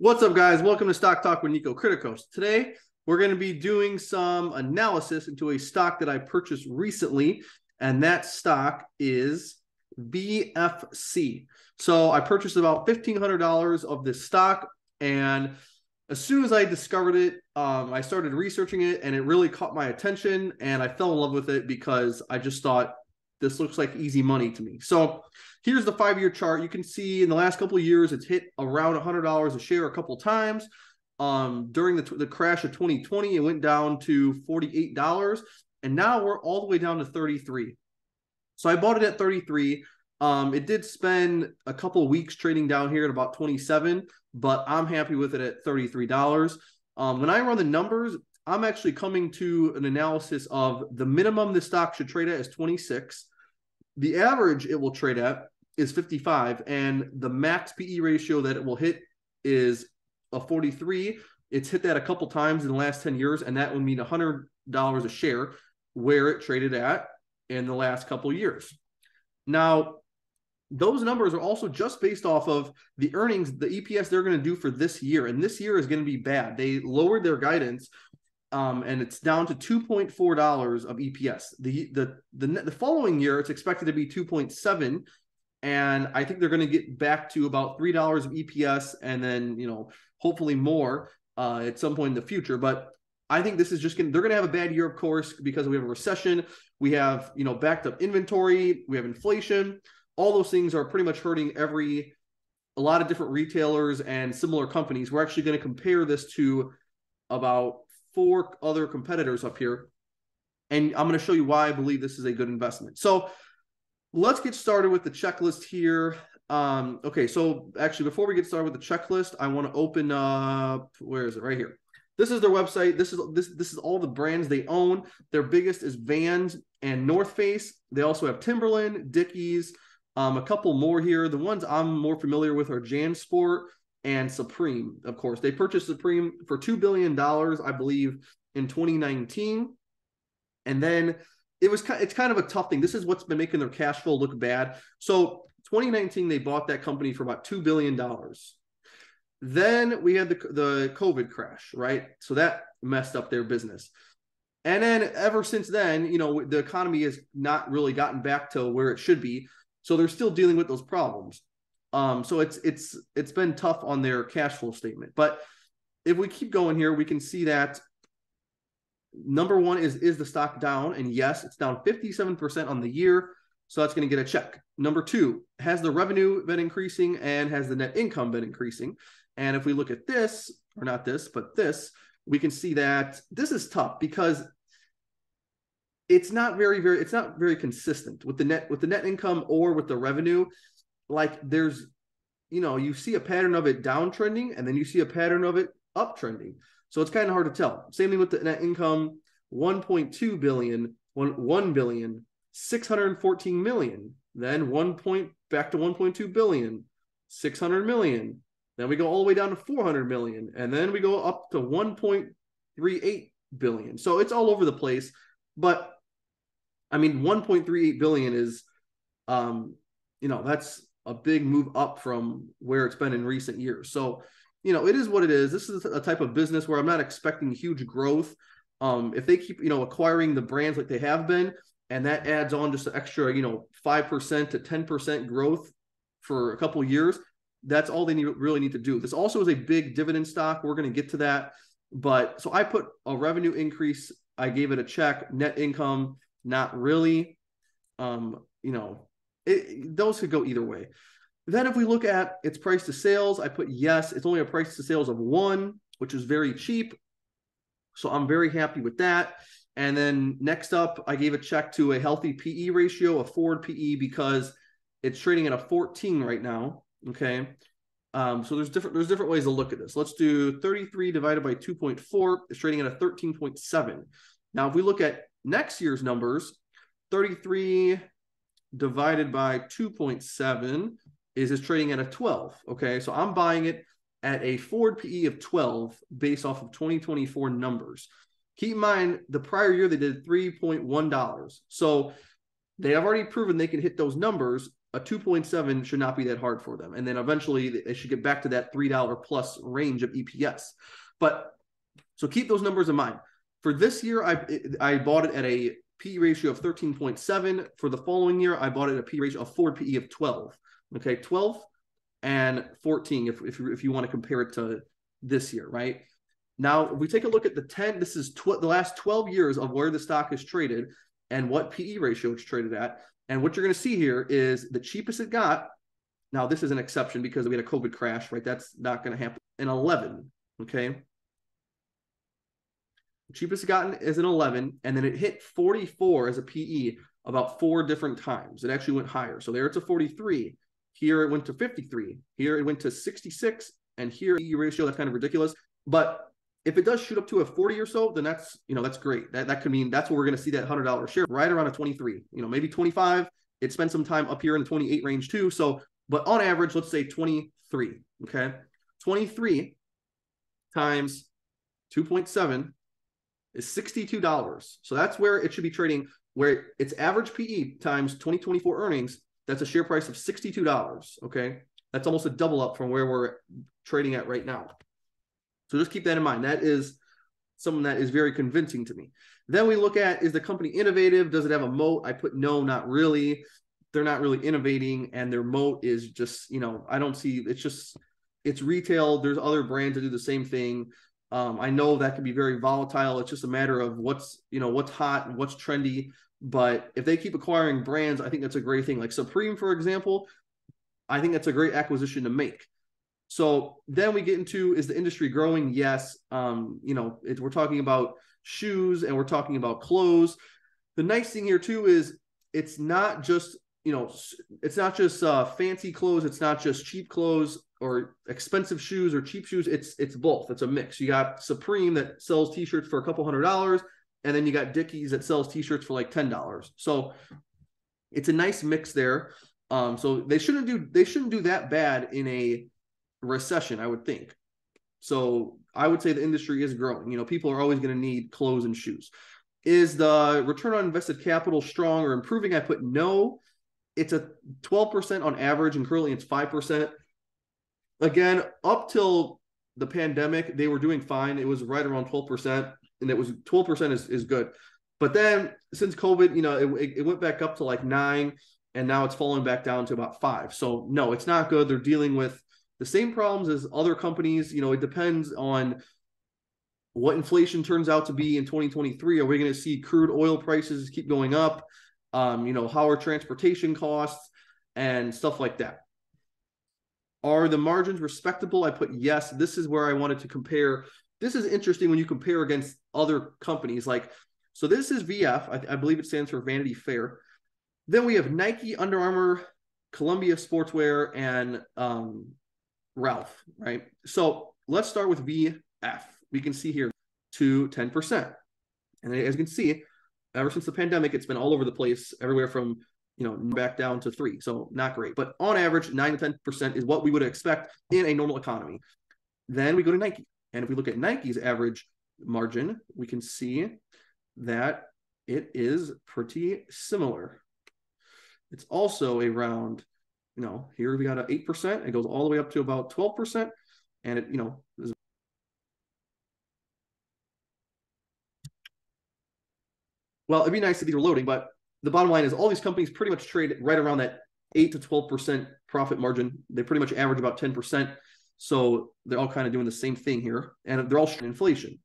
What's up, guys? Welcome to Stock Talk with Niko Kritikos. Today, we're going to be doing some analysis into a stock that I purchased recently, and that stock is VFC. So I purchased about $1,500 of this stock, and as soon as I discovered it, um, I started researching it, and it really caught my attention, and I fell in love with it because I just thought this looks like easy money to me. So here's the five year chart. You can see in the last couple of years, it's hit around $100 a share a couple times. Um, during the, the crash of 2020, it went down to $48. And now we're all the way down to 33. So I bought it at 33. Um, it did spend a couple of weeks trading down here at about 27, but I'm happy with it at $33. Um, when I run the numbers, I'm actually coming to an analysis of the minimum the stock should trade at is 26. The average it will trade at is 55, and the max PE ratio that it will hit is a 43. It's hit that a couple times in the last 10 years, and that would mean $100 a share where it traded at in the last couple years. Now, those numbers are also just based off of the earnings, the EPS they're going to do for this year. And this year is going to be bad. They lowered their guidance um, and it's down to two point four dollars of EPS. The, the the the following year, it's expected to be two point seven, and I think they're going to get back to about three dollars of EPS, and then you know hopefully more uh, at some point in the future. But I think this is just going. They're going to have a bad year, of course, because we have a recession. We have you know backed up inventory. We have inflation. All those things are pretty much hurting every a lot of different retailers and similar companies. We're actually going to compare this to about four other competitors up here. And I'm going to show you why I believe this is a good investment. So let's get started with the checklist here. Um, okay, so actually, before we get started with the checklist, I want to open up where is it? Right here. This is their website. This is this this is all the brands they own. Their biggest is Vans and North Face. They also have Timberland, Dickies, um, a couple more here. The ones I'm more familiar with are JanSport, and Supreme, of course. They purchased Supreme for $2 billion, I believe, in 2019. And then it was it's kind of a tough thing. This is what's been making their cash flow look bad. So 2019, they bought that company for about $2 billion. Then we had the, the COVID crash, right? So that messed up their business. And then ever since then, you know, the economy has not really gotten back to where it should be. So they're still dealing with those problems. Um, so it's it's it's been tough on their cash flow statement. But if we keep going here, we can see that number one is is the stock down, and yes, it's down 57% on the year. So that's going to get a check. Number two, has the revenue been increasing and has the net income been increasing? And if we look at this, or not this, but this, we can see that this is tough because it's not very, very, it's not very consistent with the net with the net income or with the revenue like there's you know you see a pattern of it downtrending and then you see a pattern of it uptrending. So it's kind of hard to tell. Same thing with the net income 1.2 billion 1, 1 billion 614 million then 1 point back to 1.2 billion 600 million then we go all the way down to 400 million and then we go up to 1.38 billion. So it's all over the place but i mean 1.38 billion is um you know that's a big move up from where it's been in recent years. So, you know, it is what it is. This is a type of business where I'm not expecting huge growth. Um, if they keep, you know, acquiring the brands like they have been, and that adds on just an extra, you know, five percent to ten percent growth for a couple years, that's all they need, really need to do. This also is a big dividend stock. We're going to get to that, but so I put a revenue increase. I gave it a check. Net income, not really. Um, you know, it, those could go either way. Then if we look at its price to sales, I put yes, it's only a price to sales of one, which is very cheap. So I'm very happy with that. And then next up, I gave a check to a healthy PE ratio, a forward PE, because it's trading at a 14 right now. Okay. Um, so there's different there's different ways to look at this. Let's do 33 divided by 2.4. It's trading at a 13.7. Now, if we look at next year's numbers, 33 divided by 2.7 is it's trading at a 12. Okay, so I'm buying it at a forward PE of 12 based off of 2024 numbers. Keep in mind the prior year they did $3.1. So they have already proven they can hit those numbers. a 2.7 should not be that hard for them. And then eventually they should get back to that $3 plus range of EPS. But so keep those numbers in mind. For this year, I I bought it at a P ratio of 13.7. For the following year, I bought it at a P ratio of forward PE of 12. Okay, 12 and 14 if, if, if you want to compare it to this year, right? Now, if we take a look at the 10, this is tw- the last 12 years of where the stock is traded and what PE ratio it's traded at. And what you're going to see here is the cheapest it got. Now, this is an exception because we had a COVID crash, right? That's not going to happen. An 11, okay? Cheapest gotten is an 11, and then it hit 44 as a PE about four different times. It actually went higher. So there it's a 43. Here it went to 53. Here it went to 66. And here E ratio, that's kind of ridiculous. But if it does shoot up to a 40 or so, then that's, you know, that's great. That, that could mean that's what we're going to see that $100 share right around a 23, you know, maybe 25. It spent some time up here in the 28 range too. So, but on average, let's say 23. Okay. 23 times 2.7 is $62. So that's where it should be trading, where its average PE times 2024 earnings, that's a share price of $62. Okay. That's almost a double up from where we're trading at right now. So just keep that in mind. That is something that is very convincing to me. Then we look at is the company innovative? Does it have a moat? I put no, not really. They're not really innovating, and their moat is just, you know, I don't see it's just it's retail. There's other brands that do the same thing. Um, I know that can be very volatile. It's just a matter of what's you know what's hot what's trendy. But if they keep acquiring brands, I think that's a great thing. Like Supreme, for example, I think that's a great acquisition to make. So then we get into is the industry growing? Yes. Um, you know, it, we're talking about shoes and we're talking about clothes. The nice thing here too is it's not just you know it's not just uh, fancy clothes. It's not just cheap clothes or expensive shoes or cheap shoes. It's it's both. It's a mix. You got Supreme that sells T-shirts for a couple hundred dollars, and then you got Dickies that sells T-shirts for like ten dollars. So it's a nice mix there. Um, so they shouldn't do they shouldn't do that bad in a recession, I would think. So I would say the industry is growing. You know, people are always going to need clothes and shoes. Is the return on invested capital strong or improving? I put no. It's a 12% on average, and currently it's 5%. Again, up till the pandemic, they were doing fine. It was right around 12%, and it was 12% is, is good. But then since COVID, you know, it, it went back up to like nine, and now it's falling back down to about five. So no, it's not good. They're dealing with the same problems as other companies. You know, it depends on what inflation turns out to be in 2023. Are we going to see crude oil prices keep going up? Um, you know, how are transportation costs and stuff like that? Are the margins respectable? I put yes. This is where I wanted to compare. This is interesting when you compare against other companies. Like, so this is VF. I, I believe it stands for Vanity Fair. Then we have Nike, Under Armour, Columbia Sportswear, and um, Ralph, right? So let's start with VF. We can see here to 10%. And as you can see, ever since the pandemic, it's been all over the place, everywhere from you know back down to three. So not great. But on average, nine to 10% is what we would expect in a normal economy. Then we go to Nike. And if we look at Nike's average margin, we can see that it is pretty similar. It's also around you know, here we got a 8%. It goes all the way up to about 12%. And it, you know, is well, it'd be nice if these were loading, but the bottom line is all these companies pretty much trade right around that 8 to 12% profit margin. They pretty much average about 10%. So they're all kind of doing the same thing here. And they're all inflation.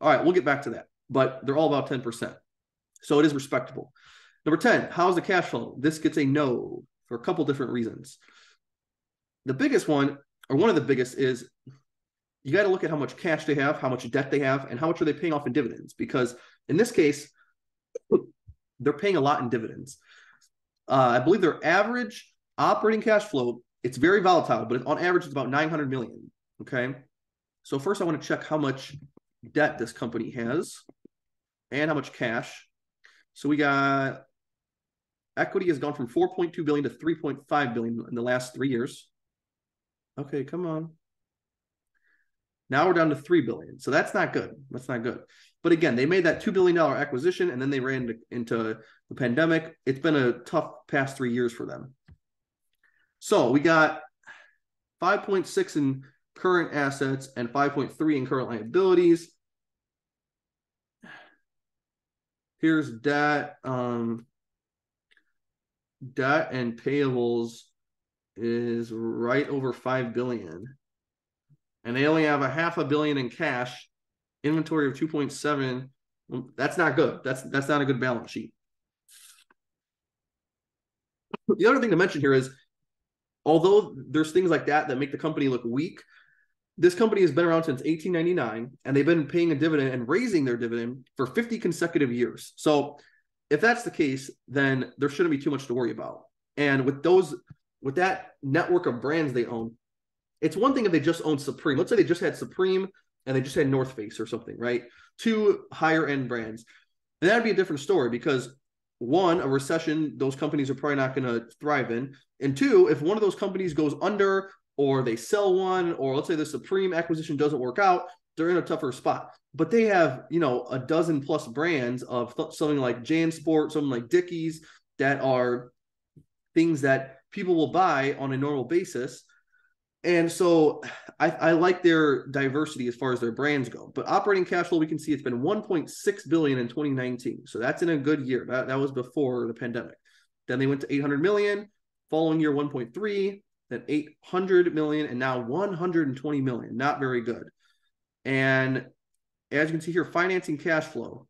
All right, we'll get back to that. But they're all about 10%. So it is respectable. Number 10, how's the cash flow? This gets a no for a couple different reasons. The biggest one, or one of the biggest, is you got to look at how much cash they have, how much debt they have, and how much are they paying off in dividends. Because in this case, they're paying a lot in dividends. Uh, I believe their average operating cash flow it's very volatile, but on average it's about 900 million. Okay, so first I want to check how much debt this company has and how much cash. So we got Equity has gone from 4.2 billion to 3.5 billion in the last three years. Okay, come on. Now we're down to 3 billion. So that's not good. That's not good. But again, they made that $2 billion acquisition and then they ran into, the pandemic. It's been a tough past three years for them. So we got 5.6 in current assets and 5.3 in current liabilities. Here's debt. Um, debt and payables is right over 5 billion. And they only have a half a billion in cash, inventory of 2.7. Um, that's not good. That's that's not a good balance sheet. The other thing to mention here is although there's things like that that make the company look weak, this company has been around since 1899 and they've been paying a dividend and raising their dividend for 50 consecutive years. So if that's the case, then there shouldn't be too much to worry about. And with those, with that network of brands they own, it's one thing if they just own Supreme. Let's say they just had Supreme and they just had North Face or something, right? Two higher end brands. And that'd be a different story because one, a recession, those companies are probably not going to thrive in. And two, if one of those companies goes under or they sell one, or let's say the Supreme acquisition doesn't work out, they're in a tougher spot. But they have, you know, a dozen plus brands of th- something like JanSport, something like Dickies that are things that people will buy on a normal basis. And so I, I, like their diversity as far as their brands go. But operating cash flow, we can see it's been 1.6 billion in 2019. So that's in a good year. That, that was before the pandemic. Then they went to 800 million, following year 1.3, then 800 million, and now 120 million. Not very good. And as you can see here, financing cash flow.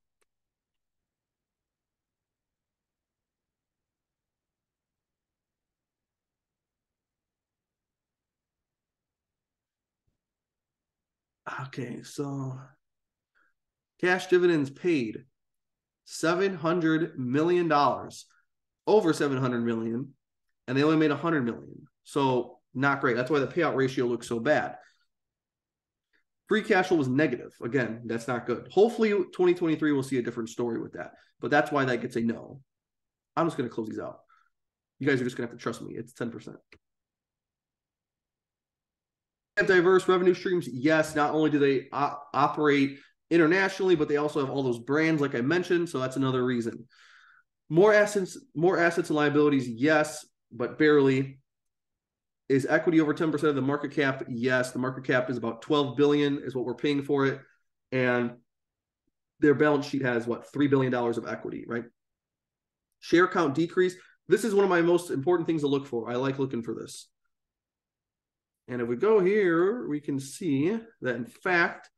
Okay, so cash dividends paid $700 million, over 700 million, and they only made 100 million. So not great. That's why the payout ratio looks so bad. Free cash flow was negative. Again, that's not good. Hopefully, 2023 we'll see a different story with that. But that's why that gets a no. I'm just going to close these out. You guys are just going to have to trust me. It's 10%. Have diverse revenue streams. Yes, not only do they operate internationally, but they also have all those brands, like I mentioned. So that's another reason. More assets, more assets and liabilities. Yes, but barely. Is equity over 10% of the market cap? Yes, the market cap is about 12 billion is what we're paying for it. And their balance sheet has what, $3 billion of equity, right? Share count decrease. This is one of my most important things to look for. I like looking for this. And if we go here, we can see that in fact,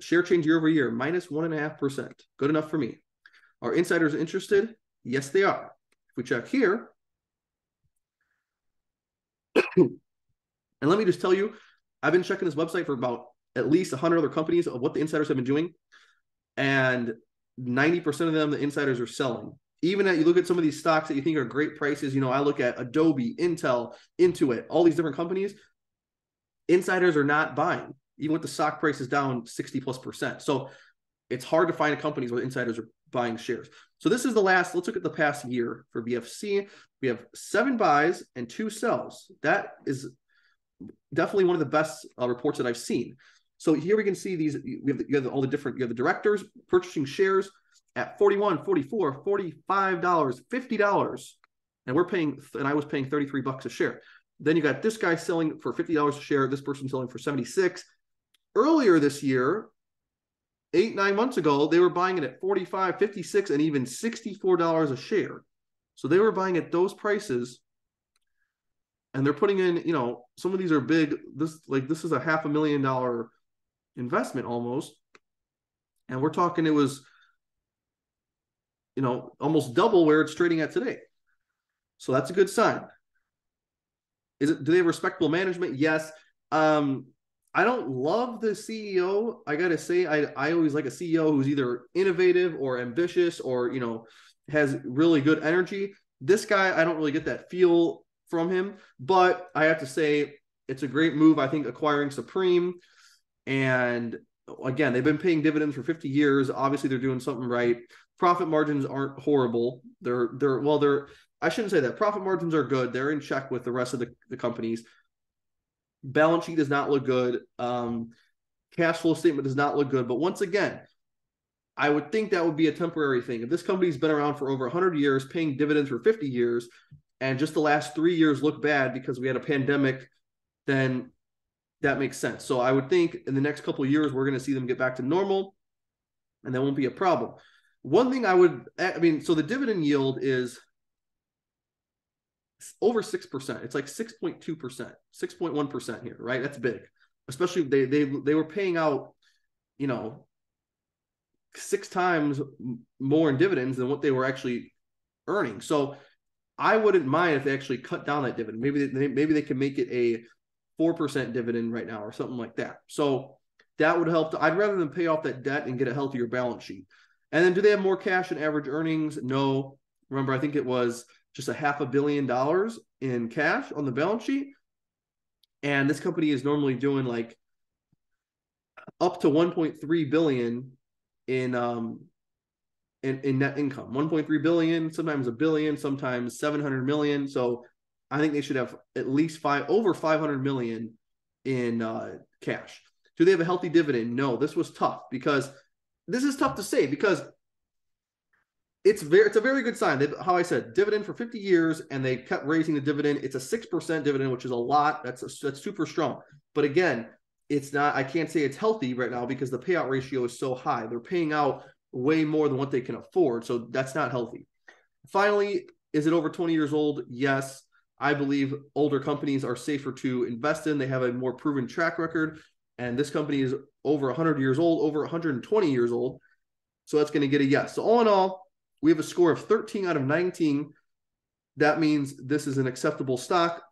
share change year over year, minus one and a half percent. Good enough for me. Are insiders interested? Yes, they are. If we check here, and let me just tell you, I've been checking this website for about at least 100 other companies of what the insiders have been doing. And 90% of them, the insiders are selling. Even at you look at some of these stocks that you think are great prices, you know, I look at Adobe, Intel, Intuit, all these different companies. Insiders are not buying, even with the stock prices down 60 plus percent. So it's hard to find companies where insiders are buying shares. So this is the last. Let's look at the past year for VFC. We have seven buys and two sells. That is definitely one of the best uh, reports that I've seen. So here we can see these. We have, the, you have all the different. You have the directors purchasing shares at 41 44 45 dollars 50 dollars and we're paying and i was paying 33 bucks a share then you got this guy selling for 50 dollars a share this person selling for 76 earlier this year eight, nine months ago, they were buying it at 45, 56, and even $64 a share. So they were buying at those prices. And they're putting in, you know, some of these are big. This like this is a half a million dollar investment almost. And we're talking it was, you know, almost double where it's trading at today. So that's a good sign. Is it do they have respectable management? Yes. Um, I don't love the CEO. I gotta say, I, I always like a CEO who's either innovative or ambitious or you know has really good energy. This guy, I don't really get that feel from him, but I have to say it's a great move. I think acquiring Supreme, and again, they've been paying dividends for 50 years. Obviously, they're doing something right. Profit margins aren't horrible. They're they're well, they're I shouldn't say that. Profit margins are good. They're in check with the rest of the, the companies balance sheet does not look good. Um, cash flow statement does not look good. But once again, I would think that would be a temporary thing. If this company's been around for over 100 years, paying dividends for 50 years, and just the last three years look bad because we had a pandemic, then that makes sense. So I would think in the next couple years, we're going to see them get back to normal and that won't be a problem. One thing I would, I mean, so the dividend yield is over 6%. It's like 6.2%, 6.1% here, right? That's big. Especially they they they were paying out, you know, six times more in dividends than what they were actually earning. So I wouldn't mind if they actually cut down that dividend. Maybe they, maybe they can make it a 4% dividend right now or something like that. So that would help. To, I'd rather than pay off that debt and get a healthier balance sheet. And then do they have more cash and average earnings? No. Remember, I think it was just a half a billion dollars in cash on the balance sheet. And this company is normally doing like up to 1.3 billion in um in, in net income 1.3 billion sometimes a billion sometimes 700 million so i think they should have at least five over 500 million in uh, cash do they have a healthy dividend no this was tough because this is tough to say because it's very it's a very good sign. They've, how I said, dividend for 50 years, and they kept raising the dividend. It's a six percent dividend, which is a lot. That's a, that's super strong. But again, it's not. I can't say it's healthy right now because the payout ratio is so high. They're paying out way more than what they can afford, so that's not healthy. Finally, is it over 20 years old? Yes. I believe older companies are safer to invest in. They have a more proven track record, and this company is over 100 years old, over 120 years old. So that's going to get a yes. So all in all, we have a score of 13 out of 19. That means this is an acceptable stock.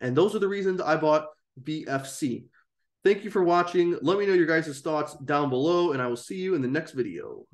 And those are the reasons I bought VFC. Thank you for watching. Let me know your guys' thoughts down below, and I will see you in the next video.